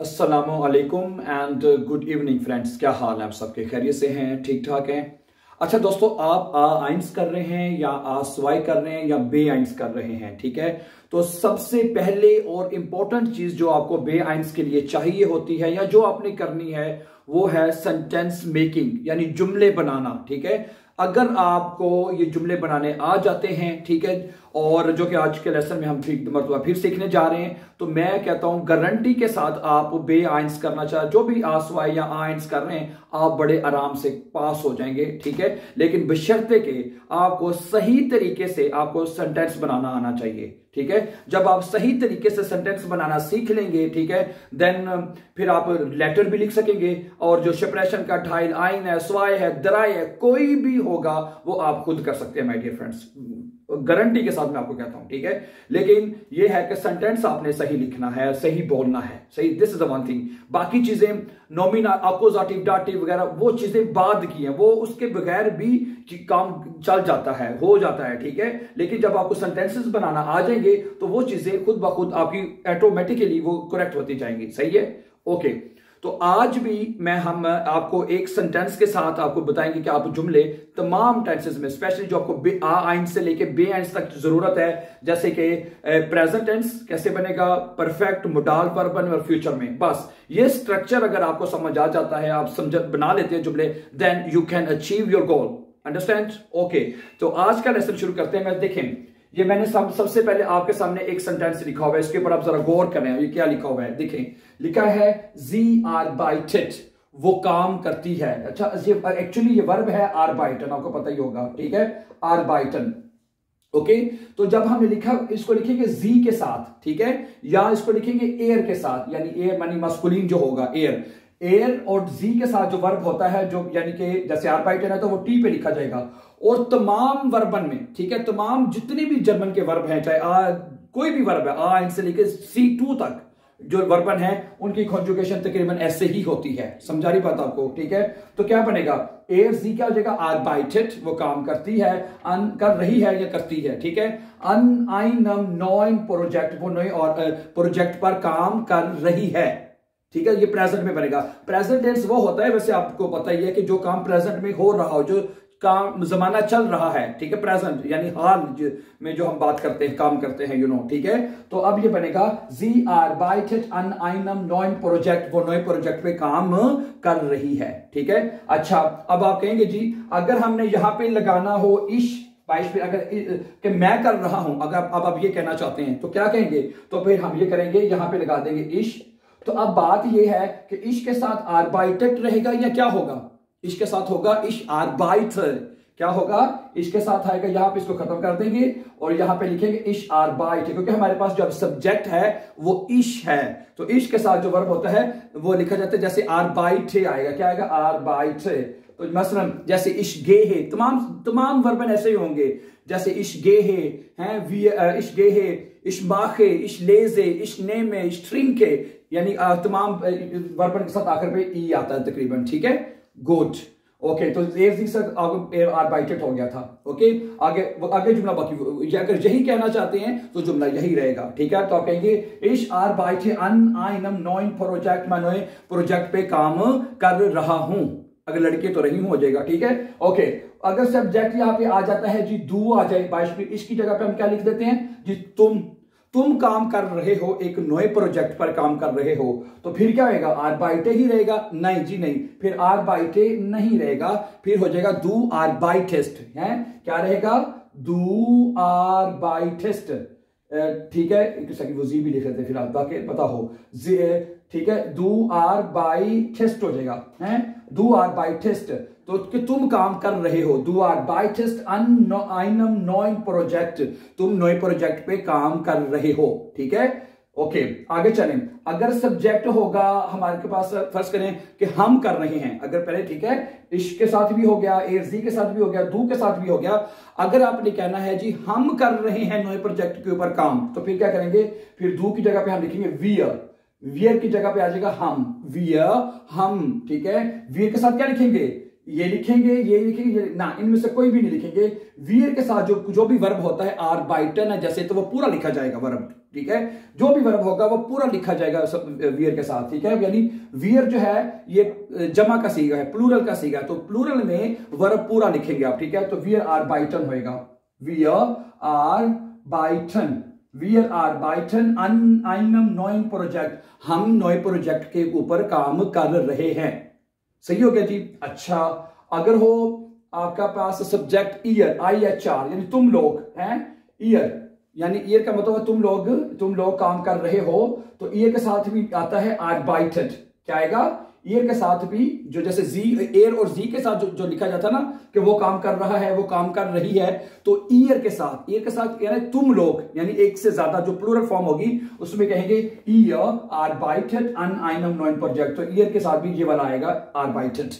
असलकुम and good evening friends क्या हाल है आप सबके? खैरियत से हैं? ठीक ठाक हैं? अच्छा दोस्तों, आप आ आइंस कर रहे हैं या आ स्वाई कर रहे हैं या बे आइंस कर रहे हैं? ठीक है? तो सबसे पहले और इम्पोर्टेंट चीज़ जो आपको बे आइंस के लिए चाहिए होती है या जो आपने करनी है, वो है सेंटेंस मेकिंग यानी जुमले बनाना। ठीक है? अगर आपको ये जुमले बनाने आ जाते हैं, ठीक है, और जो कि आज के लेसन में हम फिर मरतबा फिर सीखने जा रहे हैं तो मैं कहता हूँ गारंटी के साथ आप बे आइंस करना चाहे, जो भी आसवाई या आइंस कर रहे हैं, आप बड़े आराम से पास हो जाएँगे, ठीक है? लेकिन बशर्ते के आपको सही तरीके से आपको सेंटेंस बनाना आना चाहिए, ठीक है? जब आप सही तरीके से सेंटेंस बनाना सीख लेंगे, ठीक है देन फिर आप लेटर भी लिख सकेंगे, और जो सेपरेशन का ठाइल आइन है, स्वाय है, दराय है, कोई भी होगा, वो आप खुद कर सकते हैं माय डियर फ्रेंड्स गारंटी के साथ मैं आपको कहता हूँ, ठीक है? लेकिन ये है कि सेंटेंस आपने सही लिखना है, सही बोलना है, सही दिस इज़ वन थिंग बाकी चीज़ें नॉमिना अपोजिटिव डाटिव वगैरह, वो चीज़ें बाद की हैं, वो उसके बगैर भी काम चल जाता है, हो जाता है, ठीक है? लेकिन जब आपको सेंटेंसेस बनाना आ जाएँगे तो वो चीज़ें खुद ब खुद आपकी ऑटोमेटिकली वो करेक्ट होती जाएँगी, सही है? ओके तो आज भी मैं, हम, आपको एक सेंटेंस के साथ आपको बताएँगे कि आप जुमले तमाम टेंसेस में स्पेशली जो आपको आ से लेके बे आइन तक ज़रूरत है, जैसे कि प्रेजेंट टेंस कैसे बनेगा परफेक्ट मोडाल वर्बन और फ्यूचर में। बस, ये स्ट्रक्चर अगर आपको समझ आ जाता है, आप समझ बना लेते हैं जुमले then you can achieve your goal understand okay तो आज का लेसन शुरू करते हैं, मैं देखें। ये मैंने सब, सबसे पहले आपके सामने एक सेंटेंस लिखा हुआ है इसके ऊपर आप जरा गौर करें ये क्या लिखा हुआ है? देखें लिखा है जी आर बाइटेड वो काम करती है। अच्छा ये एक्चुअली ये वर्ब है आर बाइटन आपको पता ही होगा ठीक है? आर बाइटन ओके तो जब हमने लिखा इसको लिखेंगे जी के साथ ठीक है? या इसको लिखेंगे एयर के साथ यानी एयर मानी मस्कुलिन जो होगा एयर एयर और जी के साथ जो वर्ब होता है, जो यानी कि जैसे आर बाइटन है तो वो टी पे लिखा जाएगा। और तमाम वर्बन में, ठीक है, तमाम जितने भी जर्मन के वर्ब हैं, चाहे आ, कोई भी वर्ब है, आ, इनसे लेके सी टू तक जो वर्बन है, उनकी कॉन्जुगेशन तकरीबन ऐसे ही होती है। समझा रही बात आपको? ठीक है? तो क्या बनेगा? एयर सी क्या हो जाएगा? आर बाइटेड वो काम करती है, अन, कर रही है या करती है, ठीक है? अन आई नम, नॉइन, प्रोजेक्ट, वो नए और प्रोजेक्ट पर काम कर रही है। ठीक है, ये प्रेजेंट में बनेगा। प्रेजेंट टेंस वो होता है, वैसे आपको पता ही है कि जो काम प्रेजेंट में हो रहा हो, जो काम जमाना चल रहा है, ठीक है प्रेजेंट यानी हाल में जो हम बात करते हैं, काम करते हैं यू नो ठीक है? तो अब ये बनेगा जी आर बाइटेड अन आइनम नॉइन प्रोजेक्ट वो नए प्रोजेक्ट पे काम कर रही है, ठीक है? अच्छा अब आप कहेंगे, जी, अगर हमने यहाँ पे लगाना हो इश बाईस पे, अगर कि मैं कर रहा हूँ, अगर अब आप ये कहना चाहते हैं तो क्या कहेंगे? तो फिर हम ये करेंगे, यहाँ पे लगा देंगे इश तो अब बात यह है कि इश के साथ आरबाइटेट रहेगा या क्या होगा? इसके साथ होगा इश आरबाइट क्या होगा? इसके साथ आएगा, यहाँ पे इसको खत्म कर देंगे और यहाँ पे लिखेंगे इश आरबाइट क्योंकि हमारे पास जो सब्जेक्ट है, वो इश है। तो इश के साथ जो वर्ब होता है, वो लिखा जाता है जैसे आरबाइट आएगा। क्या आएगा? आरबाइट तो मसलन, जैसे इश गे है, तमाम तमाम वर्बन ऐसे ही होंगे। जैसे इश गे है, हैं इश गे है इश माखे इश लेजे इश नेमे इश ट्रिंके यानी तमाम वर्बन के साथ आखिर पे ई आता है तकरीबन, ठीक है? गुड। ओके तो आर्बाइटेड हो गया था, ओके? आगे आगे जुमला बाकी अगर यही कहना चाहते हैं तो जुमला यही रहेगा, ठीक है? तो आप कहेंगे इश आर बाइटे अन आई नम नोइन, प्रोजेक्ट, मैं प्रोजेक्ट पे काम कर रहा हूँ। अगर लड़के तो रही हो जाएगा, ठीक है? ओके अगर सब्जेक्ट यहाँ पे आ जाता है, जी, दू आ जाए, बाईस इसकी जगह पे हम क्या लिख देते हैं? जी, तुम तुम काम कर रहे हो, एक नए प्रोजेक्ट पर काम कर रहे हो तो फिर क्या होगा आर बाइटे ही रहेगा? नहीं, जी, नहीं. फिर आर बाइटे नहीं रहेगा, फिर हो जाएगा दू आर बाई टेस्ट है? क्या रहेगा? दू आर बाई टेस्ट ठीक है, एक सेकंड वो जी भी लिख लेते फिर फ़िलहाल ताकि पता हो ठीक है, दू आर बाई टेस्ट हो जाएगा, है? दू आर बाई टेस्ट तो कि तुम काम कर रहे हो, दू आर बाई टेस्ट अन आइनम, नोइन प्रोजेक्ट, तुम नोए प्रोजेक्ट पे काम कर रहे हो, ठीक है? ओके okay, आगे चलें। अगर सब्जेक्ट होगा हमारे के पास फ़र्ज़ करें कि हम कर रहे हैं। अगर पहले ठीक है इश्क के साथ भी हो गया एजी के साथ भी हो गया दू के साथ भी हो गया अगर आपने कहना है जी हम कर रहे हैं नए प्रोजेक्ट के ऊपर काम तो फिर क्या करेंगे? फिर दू की जगह पे हम लिखेंगे वियर वियर की जगह पे आ जाएगा हम. वियर हम ठीक है? वियर के साथ क्या लिखेंगे? ये लिखेंगे ये लिखेंगे ये ना इनमें से कोई भी नहीं लिखेंगे। वियर के साथ जो जो भी वर्ब होता है आर बाइटन है जैसे तो वो पूरा लिखा जाएगा वर्ब ठीक है? जो भी वर्ब होगा, वो पूरा लिखा जाएगा वियर के साथ, ठीक है? यानी वियर जो है, ये जमा का सीगा है प्लूरल का सीगा तो प्लूरल में वर्ब पूरा लिखेंगे आप, ठीक है? तो वियर आर बाइटन होएगा। वियर आर बाइटन वियर आर बाइटन प्रोजेक्ट हम नोए प्रोजेक्ट के ऊपर काम कर रहे हैं। सही हो गया जी? अच्छा। अगर हो, आपका पास सब्जेक्ट ईयर आई एच आर यानी तुम लोग हैं ईयर यानी ईयर का मतलब है तुम लोग तुम लोग काम कर रहे हो तो ईयर के साथ भी आता है आर्बाइटेड क्या आएगा? ईयर के साथ भी जो जैसे जी एयर और जी के साथ जो, जो लिखा जाता ना कि वो काम कर रहा है वो काम कर रही है तो ईयर के साथ ईयर के साथ यानी तुम लोग यानी एक से ज़्यादा जो प्लूरल फॉर्म होगी उसमें कहेंगे ईयर आर्बाइटेड अन आइनम नॉन प्रोजेक्ट। तो ईयर के साथ भी ये वाला आएगा आर्बाइटेड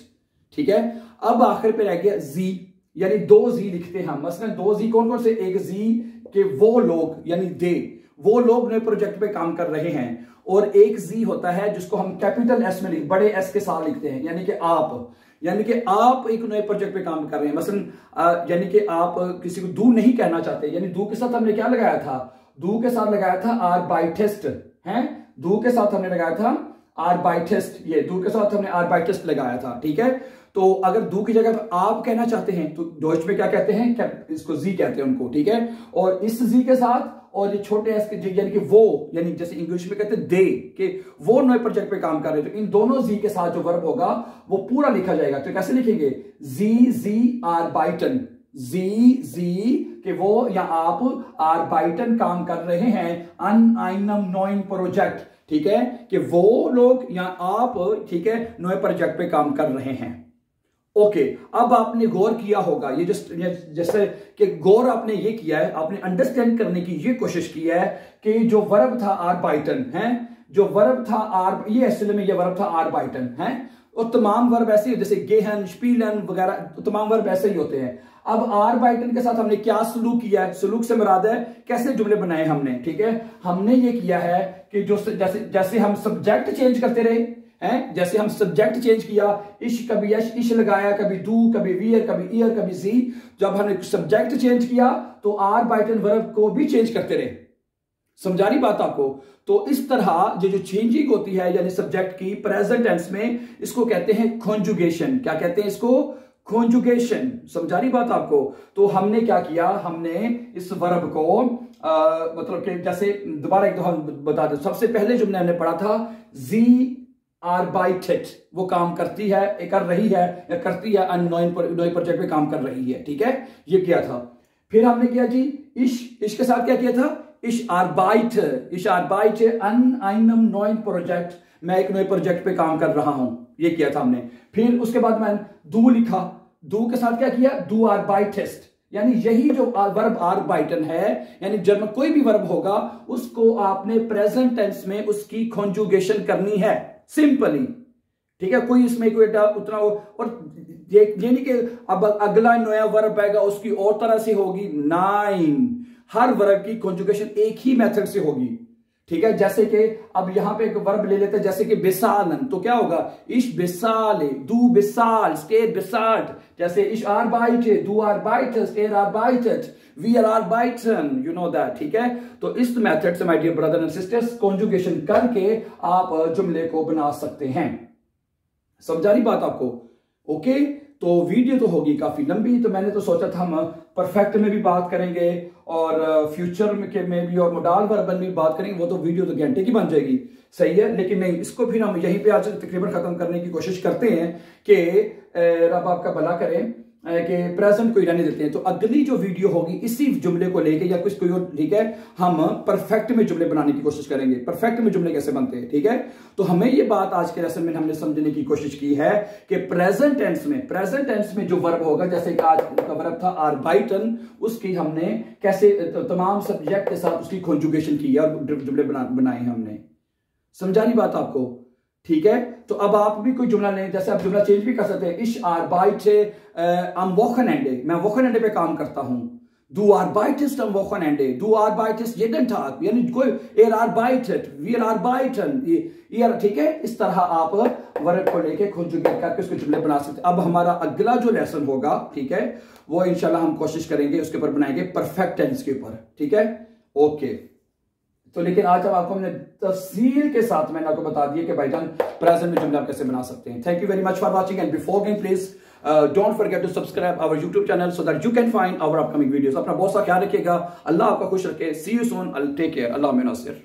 ठीक है? अब आखिर पे रह गया जी यानी दो जी लिखते हैं मसलन दो जी कौन कौन से? एक जी कि वो लोग, यानी दे वो लोग नए प्रोजेक्ट पे काम कर रहे हैं और एक जी होता है जिसको हम कैपिटल एस में लिख, बड़े एस के साथ लिखते हैं, यानी कि आप, यानी कि आप एक नए प्रोजेक्ट पे काम कर रहे हैं। मसलन यानी कि आप किसी को दू नहीं कहना चाहते, यानी दू के साथ हमने क्या लगाया था? दू के साथ लगाया था आर बाइटेस्ट है? दू के साथ हमने लगाया था आर बाइटेस्ट ये, दू के साथ हमने आर बाइटेस्ट लगाया था, ठीक है? तो अगर दू की जगह आप कहना चाहते हैं तो डोच में क्या कहते हैं? क्या इसको जी कहते हैं उनको, ठीक है? और इस जी के साथ, और ये छोटे एस के यानी कि वो, यानी जैसे इंग्लिश में कहते हैं दे कि वो नए प्रोजेक्ट पे काम कर रहे हैं तो इन दोनों जी के साथ जो वर्ब होगा, वो पूरा लिखा जाएगा। तो कैसे लिखेंगे? जी जी आर बाइटन जी जी कि वो या आप आर बाइटन काम कर रहे हैं अन आइनम नोइंग प्रोजेक्ट ठीक है? कि वो लोग या आप, ठीक है नए प्रोजेक्ट पे काम कर रहे हैं। ओके अब आपने गौर किया होगा, ये जस्ट जैसे कि गौर आपने ये किया है, आपने अंडरस्टैंड करने की ये कोशिश की है कि जो वर्ब था आर बाइटन है? जो वर्ब था आर ये असले में ये वर्ब था आर बाइटन है? और तमाम वर्ब ऐसे जैसे गेहन स्पीलन वगैरह, तमाम वर्ब ऐसे ही होते हैं। अब आर बाइटन के साथ हमने क्या सलूक किया है? सलूक से मुराद है, कैसे जुमले बनाए हमने, ठीक है? हमने ये किया है कि जो जैसे जैसे हम सब्जेक्ट चेंज करते रहे हैं? जैसे हम सब्जेक्ट चेंज किया इश कभी यश इश लगाया कभी दू कभी वियर कभी ईयर कभी सी जब हमने सब्जेक्ट चेंज किया तो आर बाइटन वर्ब को भी चेंज करते रहे। समझा रही बात आपको? तो इस तरह जो जो चेंजिंग होती है यानी सब्जेक्ट की प्रेजेंट टेंस में इसको कहते हैं कॉन्जुगेशन क्या कहते हैं इसको? कॉन्जुगेशन समझा रही बात आपको? तो हमने क्या किया? हमने इस वर्ब को आ, मतलब कि जैसे दोबारा एक दो हम बता दें। सबसे पहले जो हमने पढ़ा था जी आर्बाइटेड वो काम करती है कर रही है, या करती है नोइन प्रोजेक्ट पे काम कर रही है, ठीक है? ये किया था? फिर हमने किया जी, इश इश के साथ क्या किया था? इश आर्बाइट इश आर्बाइट अन आइनम नोइन प्रोजेक्ट। मैं एक नए प्रोजेक्ट पे काम कर रहा हूँ। ये किया था हमने। फिर उसके बाद मैंने दू लिखा। दू के साथ क्या किया? दू आर्बाइटेस्ट यानी यही जो वर्ब आर बाइटन है, यानी जब कोई भी वर्ब होगा, उसको आपने प्रेजेंट टेंस में उसकी कॉन्जुगेशन करनी है। सिंपली। ठीक है? कोई इसमें कोई उतना हो और ये नहीं कि अब अगला नया वर्ब आएगा, उसकी और तरह से होगी। नाइन। हर वर्ब की कॉन्जुकेशन एक ही मेथड से होगी। ठीक है? जैसे कि अब यहाँ पे एक वर्ब ले लेते हैं, जैसे कि बिसालन। तो क्या होगा? इश बिसाले, दू बिसाल स्टेर बिसाल्ट। जैसे इश आर बाइट, दू आर बाइट स्टेर आर बाइट, वी आर आर बाइटन। यू नो दैट ठीक है? तो इस मेथड से my dear brother and sisters conjugation करके आप जुमले को बना सकते हैं। समझा रही बात आपको? ओके तो वीडियो तो होगी काफ़ी लंबी तो मैंने तो सोचा था हम परफेक्ट में भी बात करेंगे और फ्यूचर के में भी और मोडाल वर्बन में भी बात करेंगे, वो तो वीडियो तो घंटे की बन जाएगी। सही है, लेकिन नहीं, इसको फिर हम यहीं पे आज तकरीबन खत्म करने की कोशिश करते हैं कि रब आपका भला करें। कि प्रेजेंट को ही रहने देते हैं। तो अगली जो वीडियो होगी, इसी जुमले को लेके या कुछ कोई और, ठीक है, हम परफेक्ट में जुमले बनाने की कोशिश करेंगे। परफेक्ट में जुमले कैसे बनते हैं, ठीक है? तो हमें ये बात आज के लेसन में हमने समझने की कोशिश की है कि प्रेजेंट टेंस में प्रेजेंट टेंस में जो वर्ब होगा, जैसे कि आज का वर्ब था आर बाइटन उसकी हमने कैसे तमाम सब्जेक्ट के साथ उसकी कॉन्जुगेशन की है और जुमले बना, बनाए हमने। समझा नहीं बात आपको? ठीक है? तो अब आप भी कोई जुमला लें जैसे आप जुमला चेंज भी कर सकते हैं। इश आर बाइट अम वोखन एंडे। मैं वोखन एंडे पे काम करता हूँ। Du arbeitest am Wochenende. Du arbeitest jeden Tag. यानी कोई er arbeitet, wir arbeiten. ये ठीक है? इस तरह आप वर्ग को लेके कॉन्जुगेट करके उसके जुमले बना सकते अब हमारा अगला जो लेसन होगा ठीक है? वो इंशाल्लाह हम कोशिश करेंगे उसके ऊपर बनाएँगे परफेक्ट टेंस के ऊपर ठीक है? ओके तो लेकिन आज अब आपको हमने तफसील के साथ मैंने आपको बता दिया कि भाईजान प्रेजेंट में जुमला कैसे बना सकते हैं। Thank you very much for watching and before game please don't forget to subscribe our YouTube channel so that you can find our upcoming videos अपना बहुत सा ख्याल रखिएगा। अल्लाह आपका खुश रखे। See you soon take care Allah Nasir